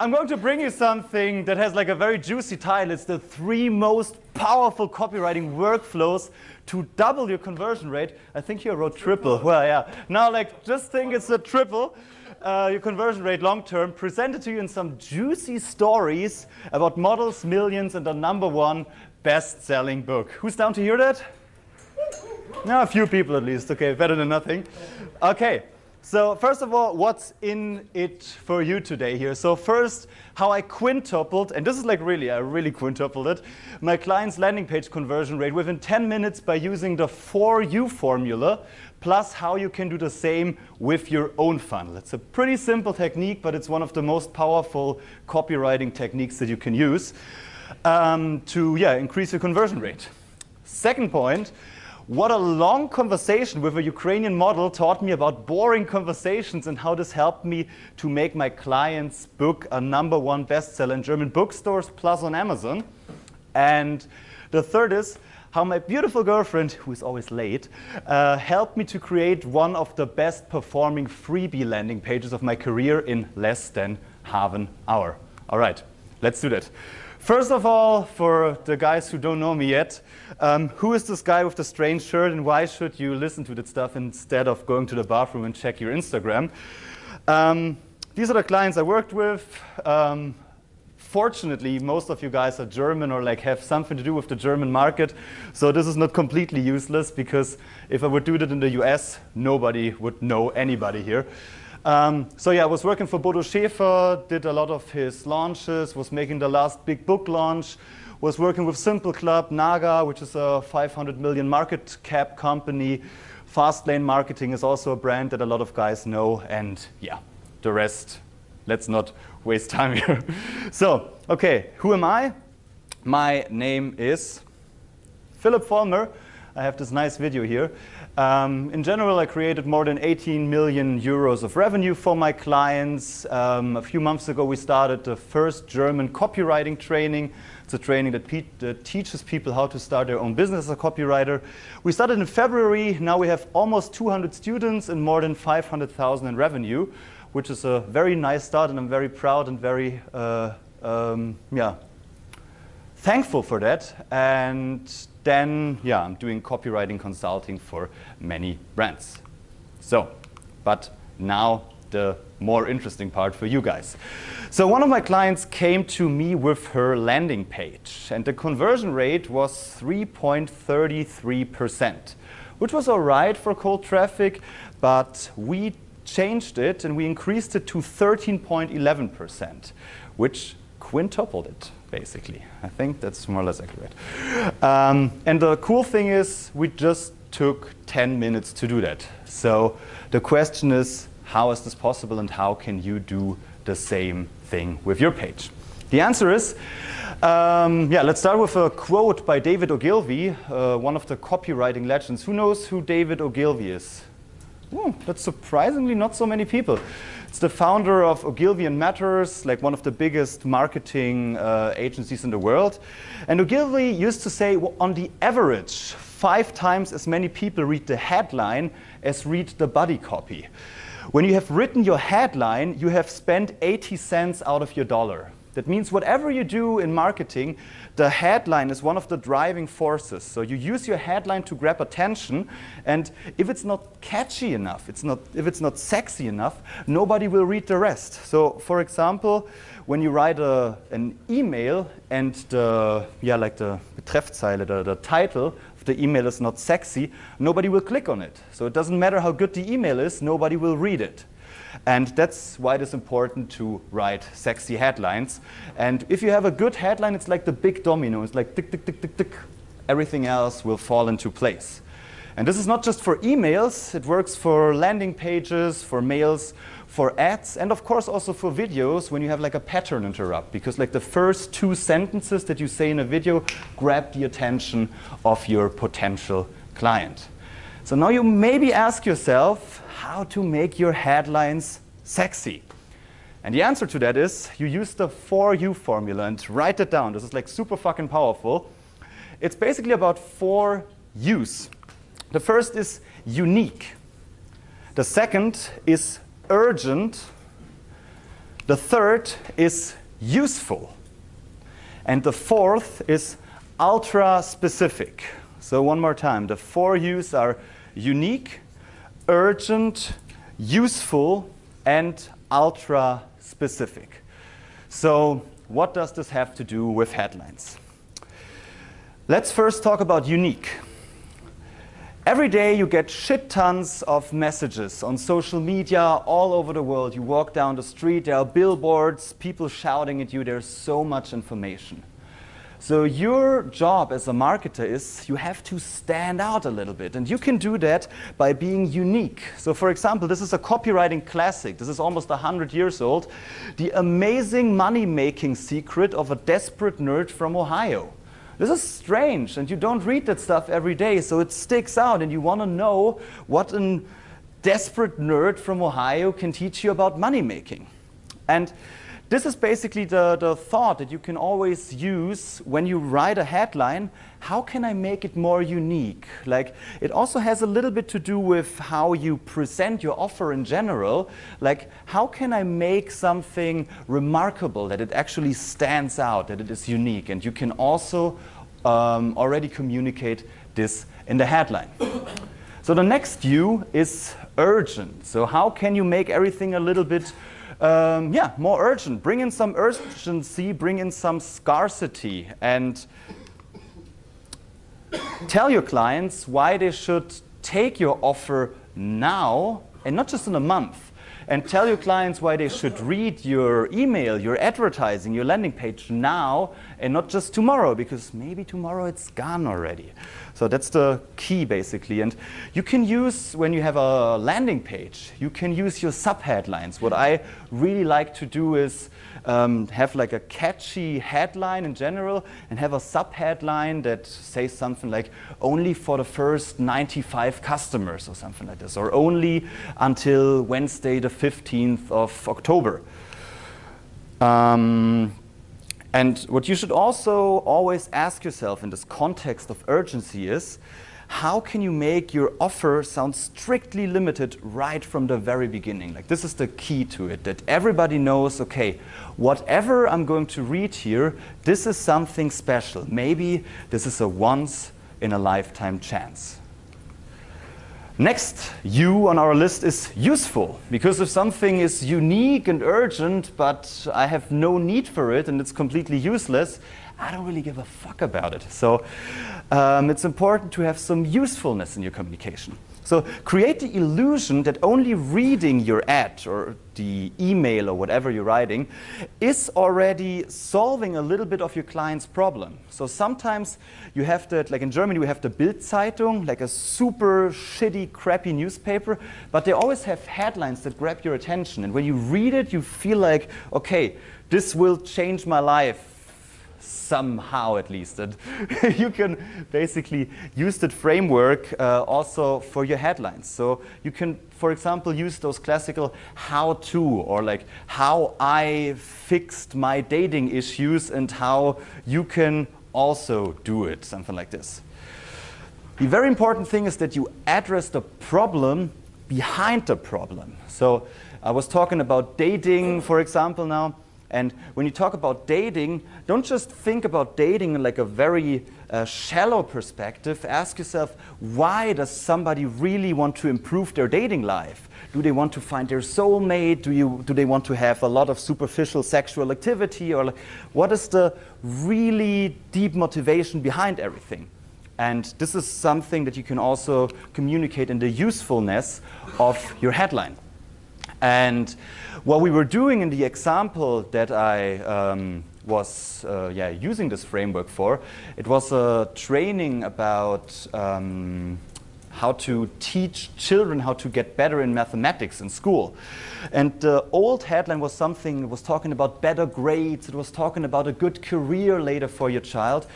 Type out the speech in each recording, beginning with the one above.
I'm going to bring you something that has like a very juicy title. It's the three most powerful copywriting workflows to double your conversion rate. I think you wrote triple. Well, yeah. Now, like, just think it's a triple. Uh, your conversion rate long term, presented to you in some juicy stories about models, millions, and the number one best selling book. Who's down to hear that? No, a few people at least. Okay, better than nothing. Okay. So first of all, what's in it for you today here? So first, how I quintupled, and this is like really, I really quintupled it, my client's landing page conversion rate within 10 minutes by using the four U formula, plus how you can do the same with your own funnel. It's a pretty simple technique, but it's one of the most powerful copywriting techniques that you can use um, to yeah, increase your conversion rate. Second point, what a long conversation with a Ukrainian model taught me about boring conversations and how this helped me to make my client's book a number one bestseller in German bookstores plus on Amazon. And the third is how my beautiful girlfriend, who is always late, uh, helped me to create one of the best performing freebie landing pages of my career in less than half an hour. All right, let's do that. First of all, for the guys who don't know me yet, um, who is this guy with the strange shirt and why should you listen to that stuff instead of going to the bathroom and check your Instagram? Um, these are the clients I worked with. Um, fortunately, most of you guys are German or like have something to do with the German market. So this is not completely useless because if I would do that in the US, nobody would know anybody here. Um, so yeah, I was working for Bodo Schäfer, did a lot of his launches, was making the last big book launch, was working with Simple Club, Naga, which is a 500 million market cap company. Fastlane Marketing is also a brand that a lot of guys know, and yeah, the rest, let's not waste time here. so, okay, who am I? My name is Phillipp Folmer. I have this nice video here. Um, in general, I created more than 18 million euros of revenue for my clients. Um, a few months ago, we started the first German copywriting training. It's a training that, that, teaches people how to start their own business as a copywriter. We started in February. Now we have almost 200 students and more than 500,000 in revenue, which is a very nice start, and I'm very proud and very, uh, um, yeah, thankful for that. And then, yeah, I'm doing copywriting consulting for many brands. So, but now the more interesting part for you guys. So one of my clients came to me with her landing page and the conversion rate was 3.33%, which was all right for cold traffic, but we changed it and we increased it to 13.11%, which quintupled it basically. I think that's more or less accurate. Um, and the cool thing is we just took 10 minutes to do that. So the question is, how is this possible and how can you do the same thing with your page? The answer is, um, yeah, let's start with a quote by David Ogilvy, uh, one of the copywriting legends. Who knows who David Ogilvy is? Oh, that's surprisingly not so many people. It's the founder of Ogilvy and Mathers, like one of the biggest marketing uh, agencies in the world. And Ogilvy used to say, well, on the average, five times as many people read the headline as read the body copy. When you have written your headline, you have spent 80 cents out of your dollar. That means whatever you do in marketing, the headline is one of the driving forces. So you use your headline to grab attention, and if it's not catchy enough, it's not, if it's not sexy enough, nobody will read the rest. So for example, when you write a, an email and the, yeah, like the Betreffzeile, the, the title of the email is not sexy, nobody will click on it. So it doesn't matter how good the email is, nobody will read it. And that's why it is important to write sexy headlines. And if you have a good headline, it's like the big domino. It's like tick, tick, tick, tick, tick. Everything else will fall into place. And this is not just for emails, it works for landing pages, for mails, for ads, and of course also for videos when you have like a pattern interrupt, because like the first two sentences that you say in a video grab the attention of your potential client. So now you maybe ask yourself how to make your headlines sexy. And the answer to that is you use the four U formula and write it down. This is like super fucking powerful. It's basically about four U's. The first is unique. The second is urgent. The third is useful. And the fourth is ultra specific. So, one more time the four U's are unique, urgent, useful, and ultra specific. So, what does this have to do with headlines? Let's first talk about unique. Every day you get shit tons of messages on social media all over the world. You walk down the street, there are billboards, people shouting at you, there's so much information. So your job as a marketer is you have to stand out a little bit. And you can do that by being unique. So for example, this is a copywriting classic. This is almost 100 years old. The amazing money-making secret of a desperate nerd from Ohio. This is strange, and you don't read that stuff every day, so it sticks out, and you want to know what a desperate nerd from Ohio can teach you about money making. And this is basically the, the thought that you can always use when you write a headline. How can I make it more unique? Like, it also has a little bit to do with how you present your offer in general. Like, how can I make something remarkable, that it actually stands out, that it is unique? And you can also um, already communicate this in the headline. so the next U is urgent. So how can you make everything a little bit um, yeah, more urgent. Bring in some urgency, bring in some scarcity, and tell your clients why they should take your offer now and not just in a month and tell your clients why they should read your email, your advertising, your landing page now and not just tomorrow, because maybe tomorrow it's gone already. So that's the key basically. And you can use, when you have a landing page, you can use your subheadlines. What I really like to do is um, have like a catchy headline in general and have a subheadline that says something like only for the first 95 customers or something like this, or only until Wednesday the 15th of October. Um, and what you should also always ask yourself in this context of urgency is how can you make your offer sound strictly limited right from the very beginning? Like, this is the key to it that everybody knows okay, whatever I'm going to read here, this is something special. Maybe this is a once in a lifetime chance. Next U on our list is useful, because if something is unique and urgent, but I have no need for it and it's completely useless, I don't really give a fuck about it. So um, it's important to have some usefulness in your communication. So create the illusion that only reading your ad or the email or whatever you're writing is already solving a little bit of your client's problem. So sometimes you have that, like in Germany, we have the Bild-Zeitung, like a super shitty, crappy newspaper, but they always have headlines that grab your attention. And when you read it, you feel like, okay, this will change my life somehow at least. And you can basically use that framework uh, also for your headlines. So you can, for example, use those classical how to or like how I fixed my dating issues and how you can also do it, something like this. The very important thing is that you address the problem behind the problem. So I was talking about dating, for example, now. And when you talk about dating, don't just think about dating in like a very uh, shallow perspective. Ask yourself, why does somebody really want to improve their dating life? Do they want to find their soulmate? Do, you, do they want to have a lot of superficial sexual activity? Or what is the really deep motivation behind everything? And this is something that you can also communicate in the usefulness of your headline. And what we were doing in the example that I um, was uh, yeah, using this framework for, it was a training about um, how to teach children how to get better in mathematics in school. And the old headline was something, it was talking about better grades, it was talking about a good career later for your child.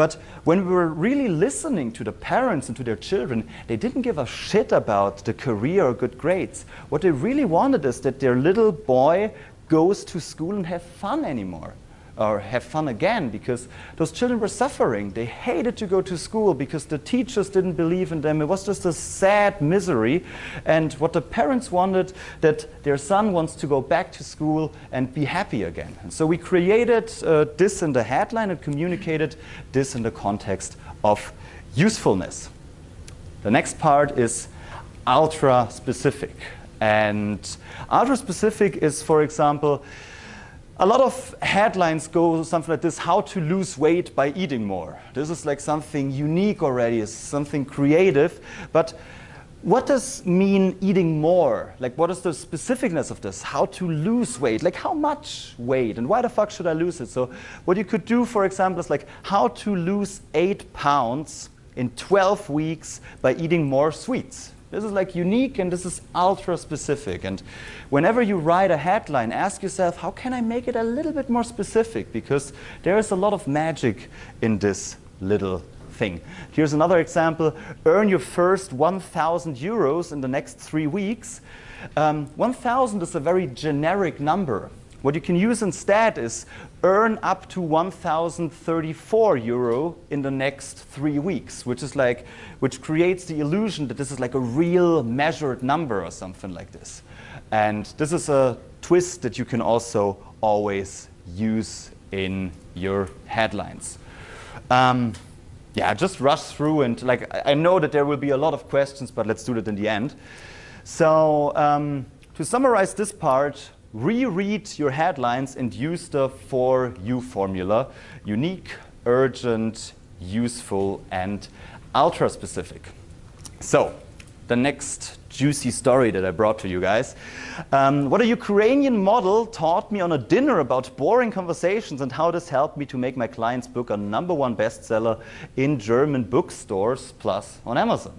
But when we were really listening to the parents and to their children, they didn't give a shit about the career or good grades. What they really wanted is that their little boy goes to school and have fun anymore. Or have fun again because those children were suffering. They hated to go to school because the teachers didn't believe in them. It was just a sad misery. And what the parents wanted that their son wants to go back to school and be happy again. And so we created uh, this in the headline and communicated this in the context of usefulness. The next part is ultra specific. And ultra specific is, for example, a lot of headlines go something like this how to lose weight by eating more. This is like something unique already, it's something creative. But what does mean eating more? Like, what is the specificness of this? How to lose weight? Like, how much weight? And why the fuck should I lose it? So, what you could do, for example, is like how to lose eight pounds in 12 weeks by eating more sweets. This is like unique and this is ultra specific. And whenever you write a headline, ask yourself, how can I make it a little bit more specific? Because there is a lot of magic in this little thing. Here's another example earn your first 1,000 euros in the next three weeks. Um, 1,000 is a very generic number. What you can use instead is earn up to 1,034 euro in the next three weeks, which is like, which creates the illusion that this is like a real measured number or something like this. And this is a twist that you can also always use in your headlines. Um, yeah, just rush through and like I know that there will be a lot of questions, but let's do that in the end. So um, to summarize this part, reread your headlines and use the four U formula unique, urgent, useful, and ultra specific. So, the next juicy story that I brought to you guys. Um, what a Ukrainian model taught me on a dinner about boring conversations and how this helped me to make my client's book a number one bestseller in German bookstores plus on Amazon.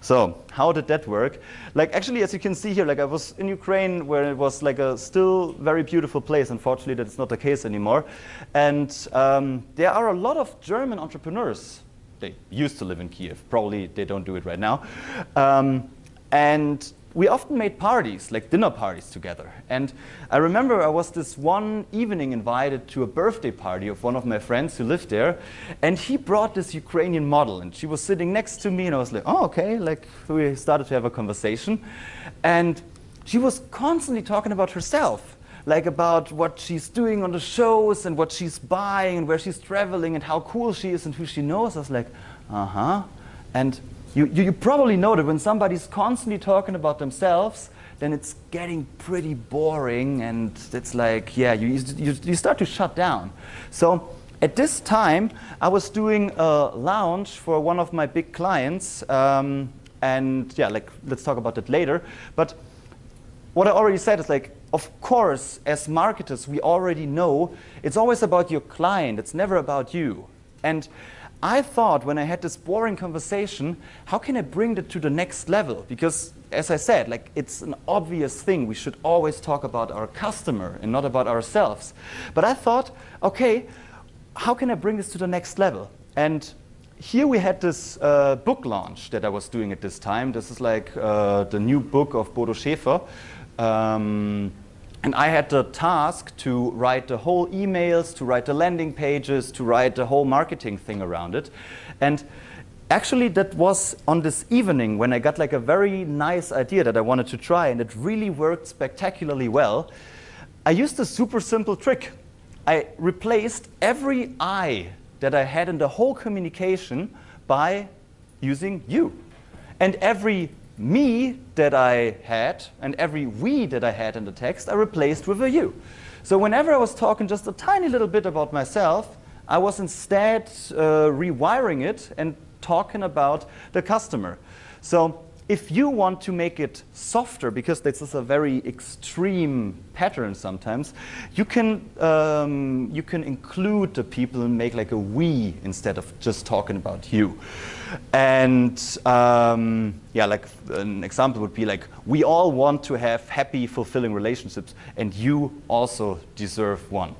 So how did that work? Like actually, as you can see here, like I was in Ukraine where it was like a still very beautiful place. Unfortunately, that's not the case anymore. And um, there are a lot of German entrepreneurs. They used to live in Kiev. Probably they don't do it right now. Um, and we often made parties, like dinner parties together. And I remember I was this one evening invited to a birthday party of one of my friends who lived there. And he brought this Ukrainian model. And she was sitting next to me. And I was like, oh, okay. Like, we started to have a conversation. And she was constantly talking about herself. Like about what she's doing on the shows and what she's buying and where she's traveling and how cool she is and who she knows. I was like, uh huh. And you, you, you probably know that when somebody's constantly talking about themselves, then it's getting pretty boring and it's like, yeah, you, you, you start to shut down. So at this time, I was doing a launch for one of my big clients. Um, and yeah, like, let's talk about that later. But what I already said is like, of course, as marketers, we already know it's always about your client. It's never about you. And I thought when I had this boring conversation, how can I bring that to the next level? Because as I said, like it's an obvious thing. We should always talk about our customer and not about ourselves. But I thought, okay, how can I bring this to the next level? And here we had this uh, book launch that I was doing at this time. This is like uh, the new book of Bodo Schäfer. Um, and I had the task to write the whole emails, to write the landing pages, to write the whole marketing thing around it. And actually that was on this evening when I got like a very nice idea that I wanted to try and it really worked spectacularly well. I used a super simple trick. I replaced every I that I had in the whole communication by using you. And every me that I had and every we that I had in the text I replaced with a you. So whenever I was talking just a tiny little bit about myself, I was instead uh, rewiring it and talking about the customer. So if you want to make it softer, because this is a very extreme pattern sometimes, you can, um, you can include the people and make like a we instead of just talking about you. And um, yeah, like an example would be like, we all want to have happy, fulfilling relationships, and you also deserve one.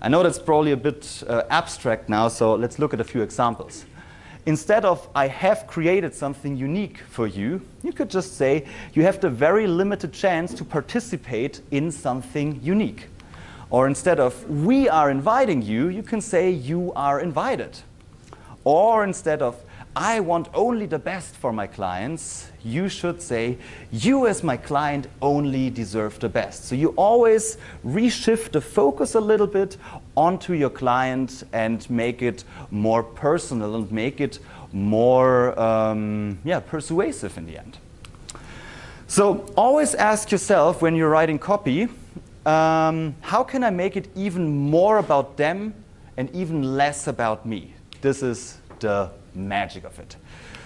I know that's probably a bit uh, abstract now, so let's look at a few examples. Instead of I have created something unique for you, you could just say you have the very limited chance to participate in something unique. Or instead of we are inviting you, you can say you are invited. Or instead of I want only the best for my clients, you should say, you as my client only deserve the best. So you always reshift the focus a little bit onto your client and make it more personal and make it more um, yeah, persuasive in the end. So always ask yourself when you're writing copy, um, how can I make it even more about them and even less about me? This is the magic of it.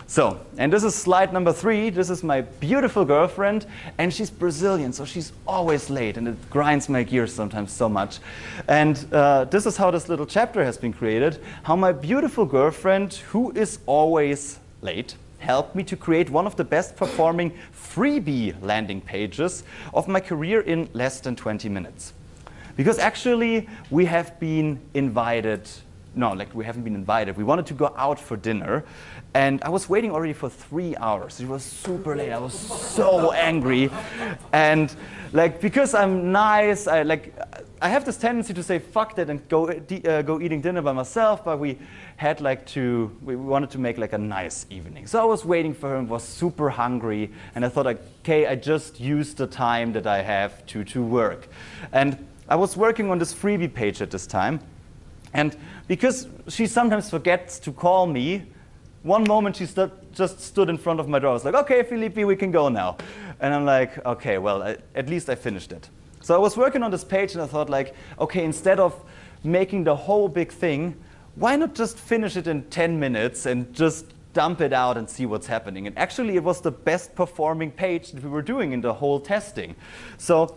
So, and this is slide number three. This is my beautiful girlfriend, and she's Brazilian, so she's always late, and it grinds my gears sometimes so much. And uh, this is how this little chapter has been created how my beautiful girlfriend, who is always late, helped me to create one of the best performing freebie landing pages of my career in less than 20 minutes. Because actually, we have been invited no, like we haven't been invited. We wanted to go out for dinner, and I was waiting already for three hours. It was super late. I was so angry, and like because I'm nice, I like I have this tendency to say fuck that and go uh, go eating dinner by myself. But we had like to we wanted to make like a nice evening. So I was waiting for him. Was super hungry, and I thought, okay, I just used the time that I have to to work, and I was working on this freebie page at this time, and because she sometimes forgets to call me, one moment she stu just stood in front of my door. I was like, okay, Filippi, we can go now. And I'm like, okay, well, I, at least I finished it. So I was working on this page and I thought like, okay, instead of making the whole big thing, why not just finish it in 10 minutes and just dump it out and see what's happening? And actually it was the best performing page that we were doing in the whole testing. So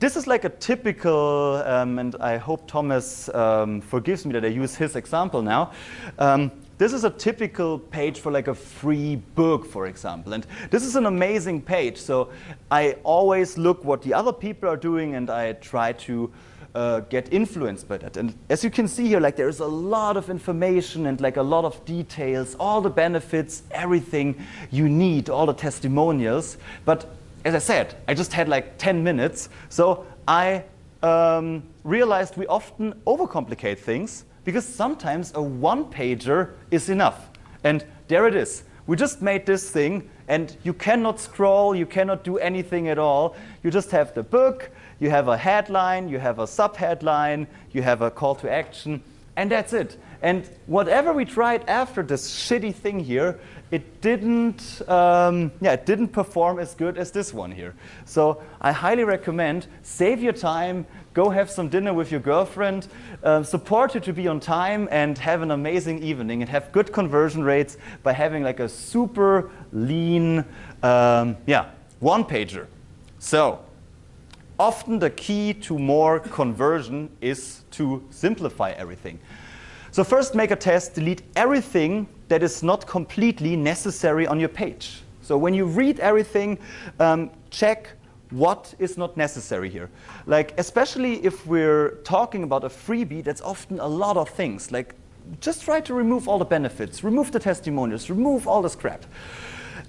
this is like a typical, um, and I hope Thomas um, forgives me that I use his example now. Um, this is a typical page for like a free book, for example. And this is an amazing page. So I always look what the other people are doing and I try to uh, get influenced by that. And as you can see here, like there's a lot of information and like a lot of details, all the benefits, everything you need, all the testimonials. But as I said, I just had like 10 minutes. So I um, realized we often overcomplicate things because sometimes a one pager is enough. And there it is. We just made this thing, and you cannot scroll, you cannot do anything at all. You just have the book, you have a headline, you have a subheadline, you have a call to action, and that's it. And whatever we tried after this shitty thing here, it didn't, um, yeah, it didn't perform as good as this one here. So I highly recommend save your time, go have some dinner with your girlfriend, uh, support her to be on time, and have an amazing evening and have good conversion rates by having like a super lean, um, yeah, one pager. So often the key to more conversion is to simplify everything. So first make a test, delete everything that is not completely necessary on your page. So when you read everything, um, check what is not necessary here. Like, especially if we're talking about a freebie, that's often a lot of things. Like, just try to remove all the benefits, remove the testimonials, remove all this crap.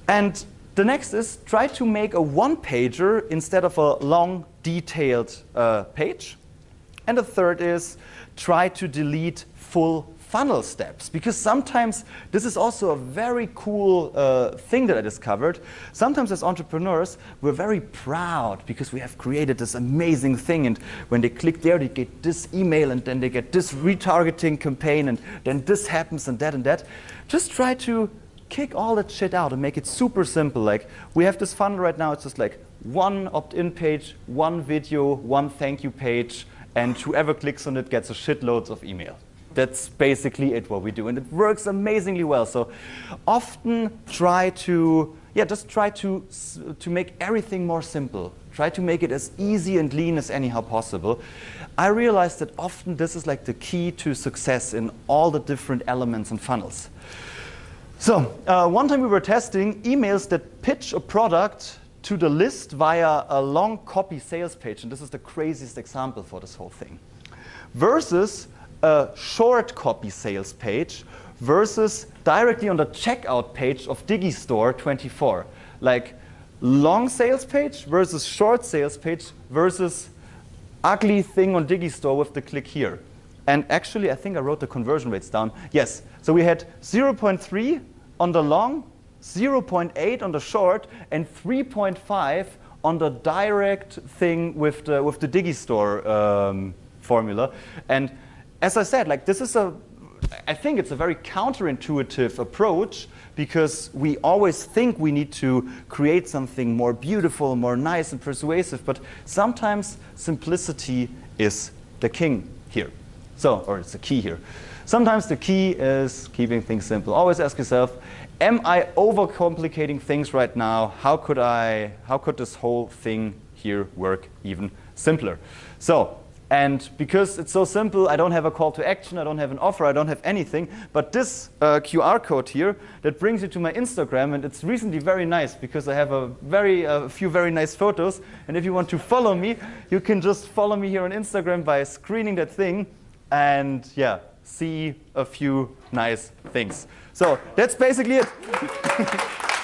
And the next is try to make a one pager instead of a long, detailed uh, page. And the third is try to delete full funnel steps because sometimes this is also a very cool uh, thing that I discovered. Sometimes as entrepreneurs, we're very proud because we have created this amazing thing and when they click there, they get this email and then they get this retargeting campaign and then this happens and that and that. Just try to kick all that shit out and make it super simple. Like we have this funnel right now, it's just like one opt-in page, one video, one thank you page, and whoever clicks on it gets a shitloads of email that's basically it what we do and it works amazingly well. So often try to yeah just try to to make everything more simple. Try to make it as easy and lean as anyhow possible. I realized that often this is like the key to success in all the different elements and funnels. So uh, one time we were testing emails that pitch a product to the list via a long copy sales page and this is the craziest example for this whole thing versus a short copy sales page versus directly on the checkout page of Digistore 24. Like long sales page versus short sales page versus ugly thing on Digistore with the click here. And actually, I think I wrote the conversion rates down. Yes, so we had 0.3 on the long, 0.8 on the short, and 3.5 on the direct thing with the, with the Digistore um, formula. And as I said, like this is a, I think it's a very counterintuitive approach because we always think we need to create something more beautiful, more nice and persuasive, but sometimes simplicity is the king here. So, or it's the key here. Sometimes the key is keeping things simple. Always ask yourself, am I overcomplicating things right now? How could I, how could this whole thing here work even simpler? So, and because it's so simple, I don't have a call to action, I don't have an offer, I don't have anything. But this uh, QR code here, that brings you to my Instagram, and it's recently very nice because I have a very, a few very nice photos. And if you want to follow me, you can just follow me here on Instagram by screening that thing, and yeah, see a few nice things. So that's basically it.